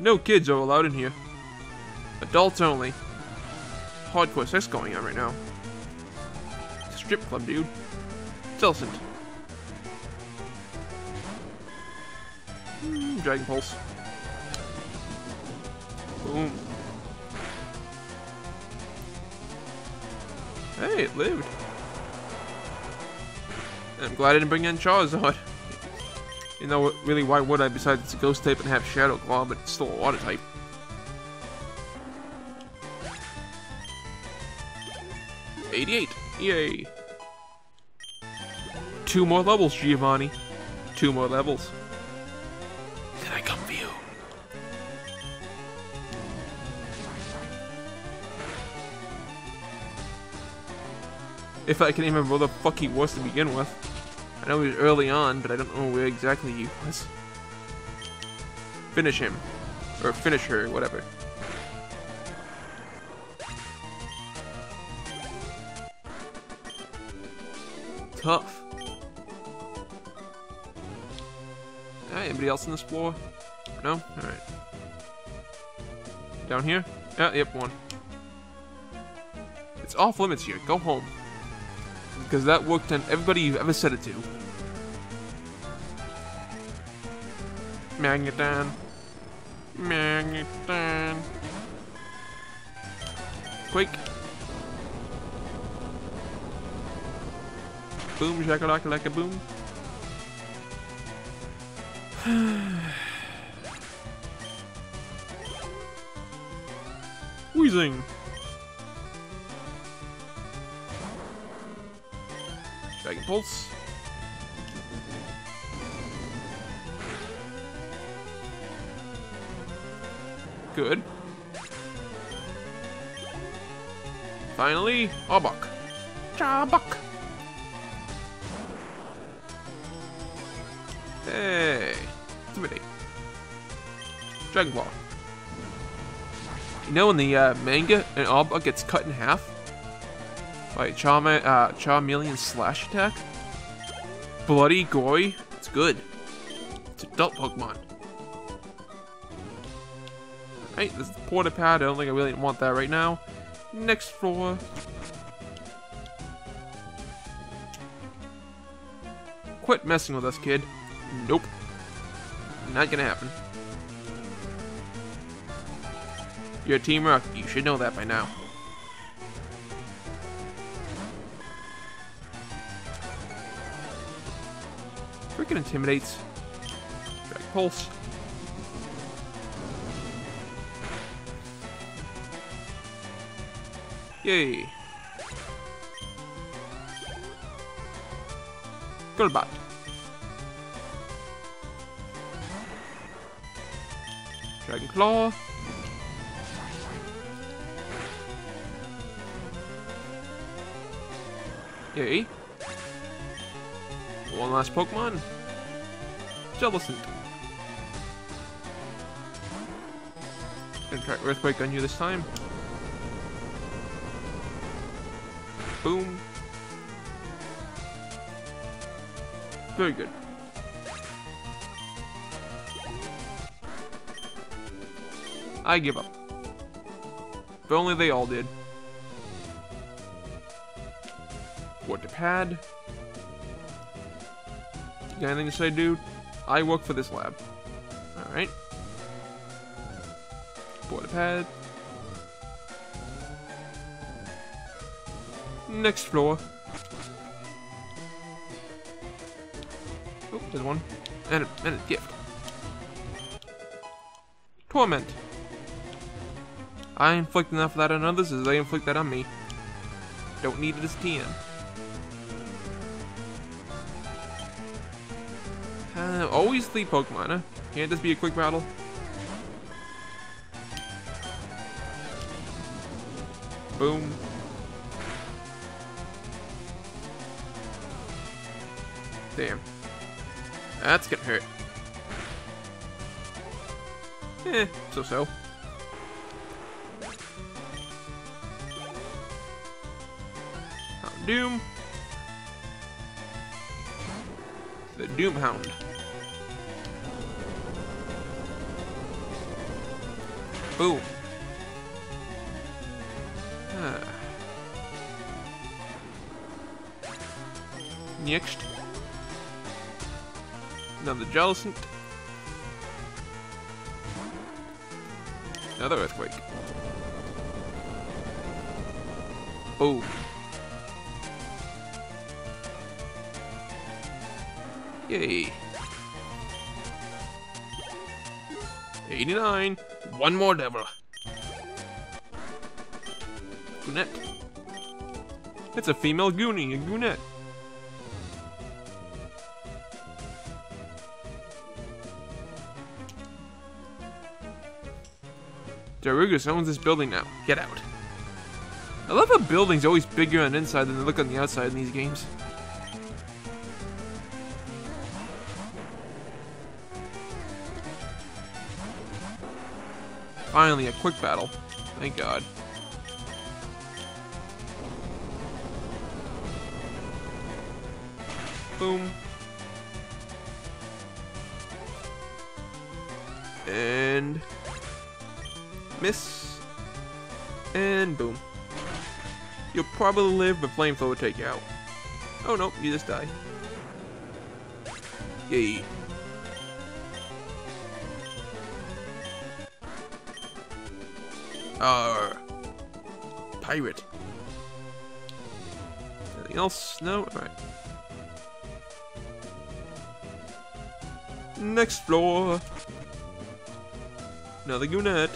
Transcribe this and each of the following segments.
No kids are allowed in here. Adults only. Hardcore sex going on right now. It's a strip club, dude. Tilsent. Mm, Dragon Pulse. Boom. Hey, it lived. I'm glad I didn't bring in Charizard. You know, really, why would I besides it's a ghost type and have Shadow Claw, but it's still a water type? Eighty-eight. Yay. Two more levels, Giovanni. Two more levels. Can I come for you? If I can even remember where the fuck he was to begin with. I know he was early on, but I don't know where exactly he was. Finish him. Or finish her, whatever. Tough. Alright, anybody else on this floor? No? Alright. Down here? Yeah, yep, one. It's off limits here. Go home. Because that worked on everybody you've ever said it to. Magneton. Magneton. Quake. Boom, shakalaka like a boom. Wheezing. Dragon Pulse. Good. Finally, Arbok. Charbok. Hey. Intimidate. Dragon Ball. You know in the uh, manga, an Arbok gets cut in half? Charma, uh, Charmeleon Slash Attack? Bloody, gory, it's good. It's adult Pokemon. Right, this is the porta pad. I don't think I really want that right now. Next floor. Quit messing with us, kid. Nope. Not gonna happen. You're a Team Rock. You should know that by now. Freaking intimidates. Drag Pulse. Yay. Golbat. Dragon Claw. Yay. One last Pokemon. Jellicent. Gonna try Earthquake on you this time. Boom. Very good. I give up. If only they all did. What to pad? Got anything to say, dude? I work for this lab. Alright. Border pad. Next floor. Oh, there's one. And a, and a gift. Torment. I inflict enough of that on others as they inflict that on me. Don't need it as TM. Always three Pokemon, huh? Can't this be a quick battle? Boom. Damn. That's gonna hurt. Eh, so-so. Doom. The Doom Hound. Boom. Ah. Next. Another Jellicent. Another Earthquake. Boom. Yay. 89. One more devil. Goonette. It's a female Goonie, a Goonette. Darugus owns this building now. Get out. I love how buildings are always bigger on the inside than they look on the outside in these games. Finally, a quick battle. Thank God. Boom. And... Miss. And boom. You'll probably live, but Flamethrower will take you out. Oh no, you just die. Yay. Uh, pirate. Anything else? No? Alright. Next floor. Another Goonette.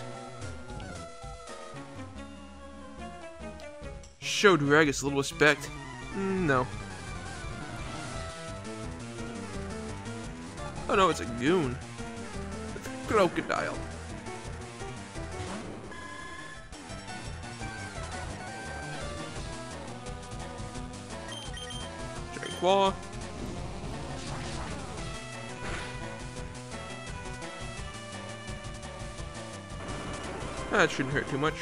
Show Dragus a little respect. Mm, no. Oh no, it's a goon. It's a crocodile. That shouldn't hurt too much.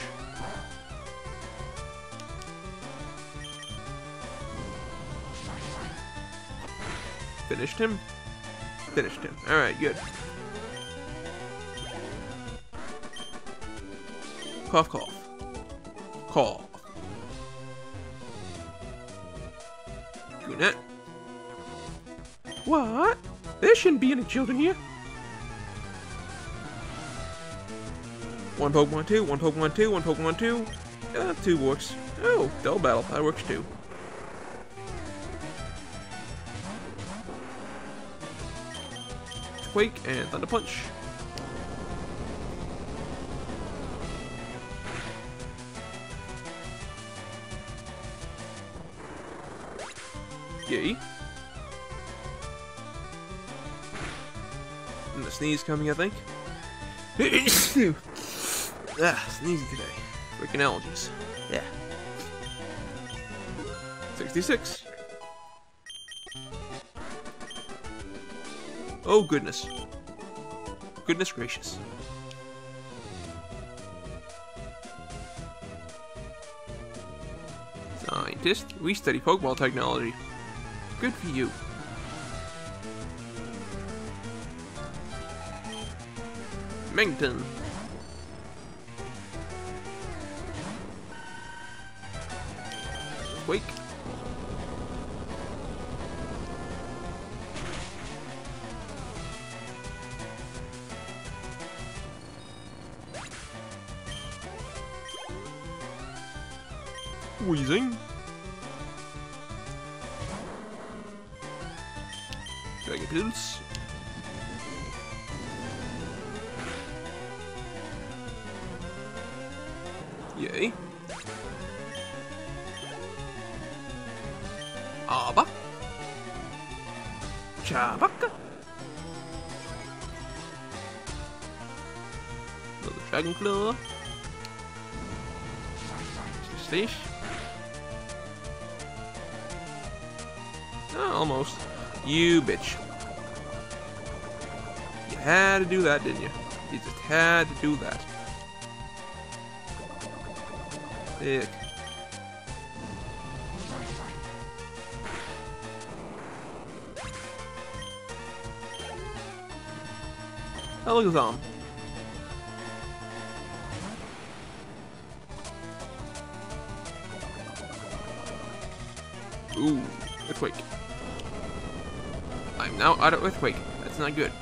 Finished him? Finished him. Alright, good. Cough, cough. Cough. Goonette. What? There shouldn't be any children here. One Pokemon 2, one Pokemon 2, one Pokemon 2. Uh, two works. Oh, Double Battle. That works too. Quake and Thunder Punch. Yay. Sneeze coming, I think. ah, sneezing today. Freaking allergies. Yeah. 66. Oh goodness. Goodness gracious. Scientist, we study Pokeball technology. Good for you. Magneton. Quake. Wheezing. Yay. Aba. Chabaka. Another Dragon Claw. Just fish. Oh, ah, almost. You bitch. You had to do that, didn't you? You just had to do that. Sick. Oh, look at them. Ooh, earthquake. I'm now out of earthquake. That's not good.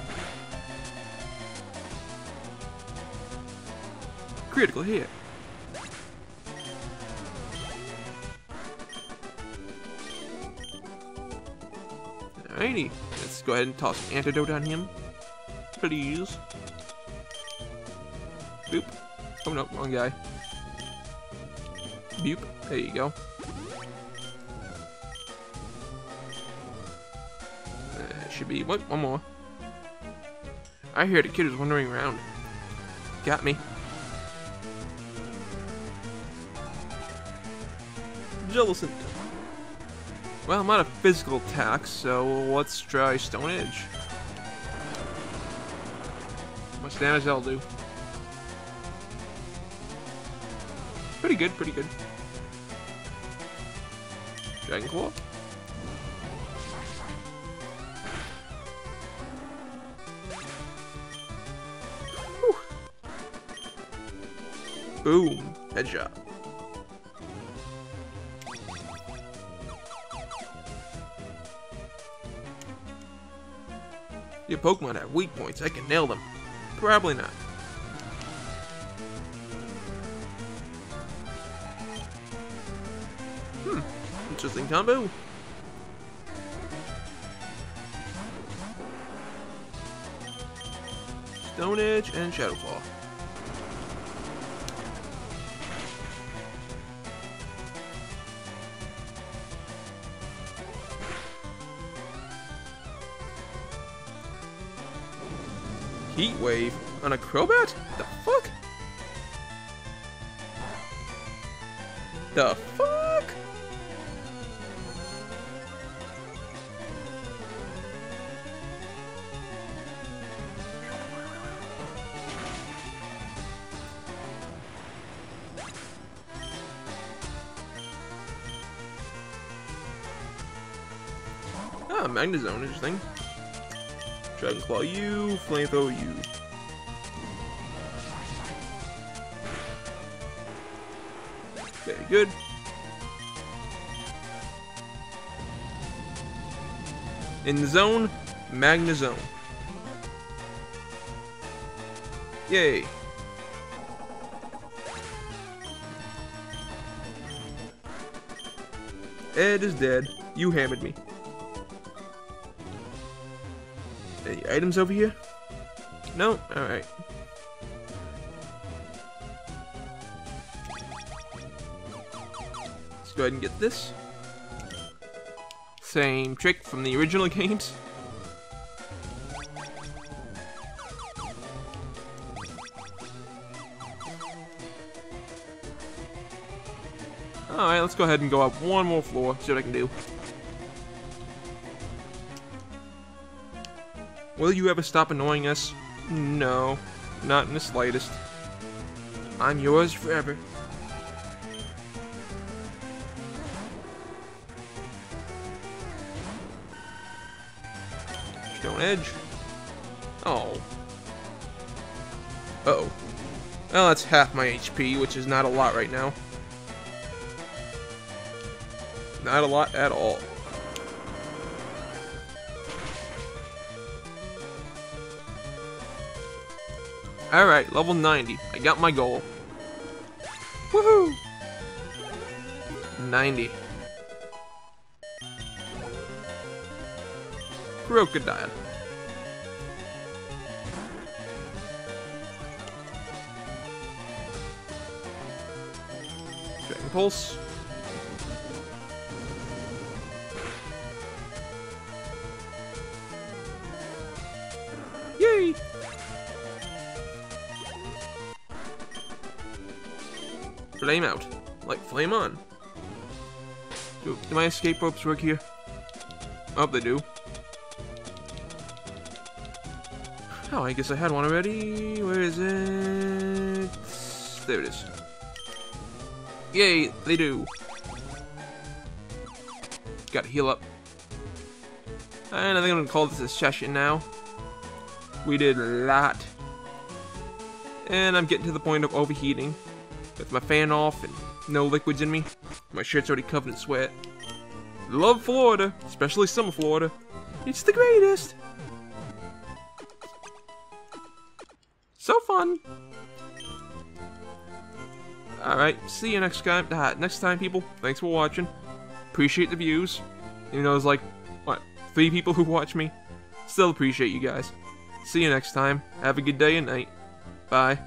Critical hit. Alrighty, let's go ahead and toss an antidote on him. Please. Boop. Oh no, wrong guy. Boop. There you go. Uh, should be, what? One more. I hear the kid is wandering around. Got me. Jellicent. Well, I'm out of physical attack, so let's try Stone Edge. How much damage that'll do? Pretty good, pretty good. Dragon Claw? Whew. Boom. Headshot. Your Pokemon have weak points. I can nail them. Probably not. Hmm. Interesting combo. Stone Edge and Shadow Claw. Heat Wave on a Crobat? The fuck? The fuck? Ah, Magnezone, interesting. Dragon Claw you, Flamethrower you. Very good. In the zone, Magnezone. Yay. Ed is dead. You hammered me. Any items over here? No? Alright. Let's go ahead and get this. Same trick from the original games. Alright, let's go ahead and go up one more floor, see what I can do. Will you ever stop annoying us? No, not in the slightest. I'm yours forever. Stone Edge. Oh. Uh oh. Well, that's half my HP, which is not a lot right now. Not a lot at all. Alright, level 90. I got my goal. Woohoo! 90. Crocodile. Dragon Pulse. Flame out. Like flame on. Do, do my escape ropes work here? Oh, they do. Oh, I guess I had one already. Where is it? There it is. Yay, they do. Gotta heal up. And I think I'm gonna call this a session now. We did a lot. And I'm getting to the point of overheating. With my fan off and no liquids in me. My shirt's already covered in sweat. Love Florida, especially summer Florida. It's the greatest. So fun. Alright, see you next time. Uh, next time, people. Thanks for watching. Appreciate the views. Even though there's like, what, three people who watch me? Still appreciate you guys. See you next time. Have a good day and night. Bye.